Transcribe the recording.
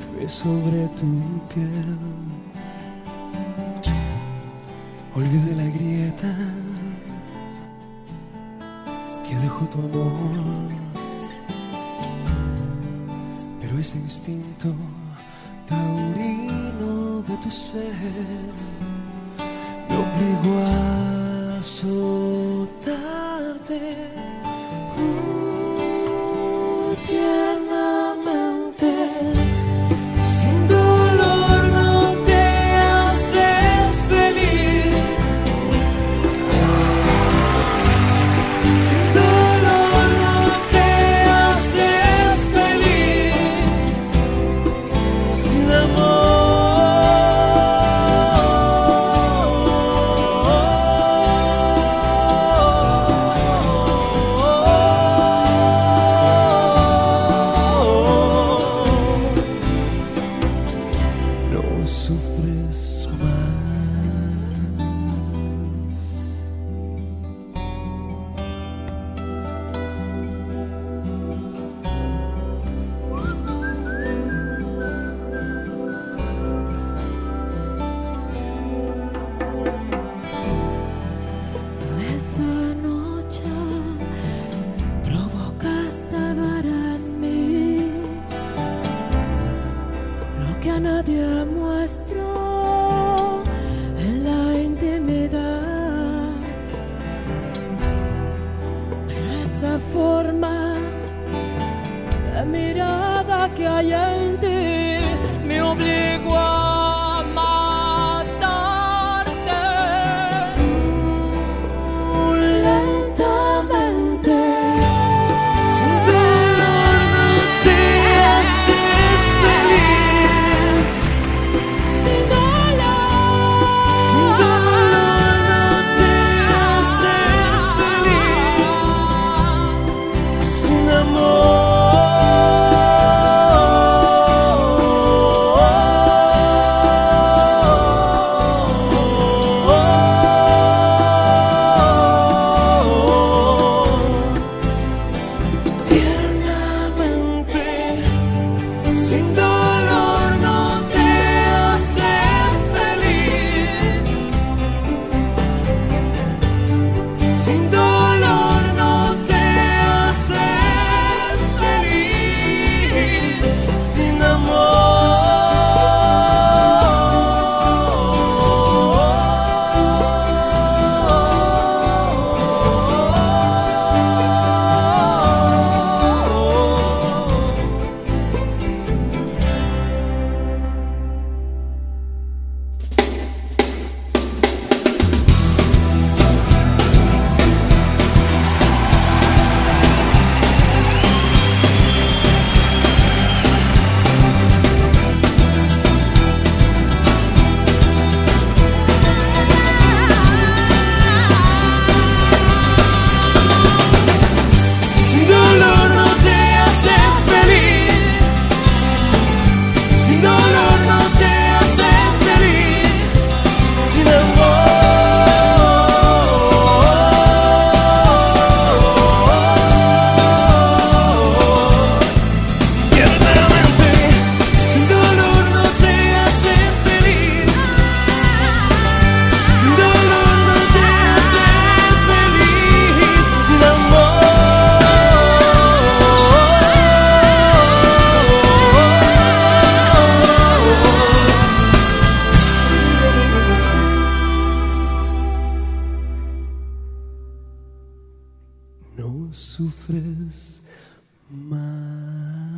fue sobre tu piel. Olvidé la grieta que dejó tu amor, pero ese instinto taurino de tu ser me obligó a azotarte a nadie muestro en la intimidad. Pero esa forma de mirada que hay en ti sin dar. não sofres mais.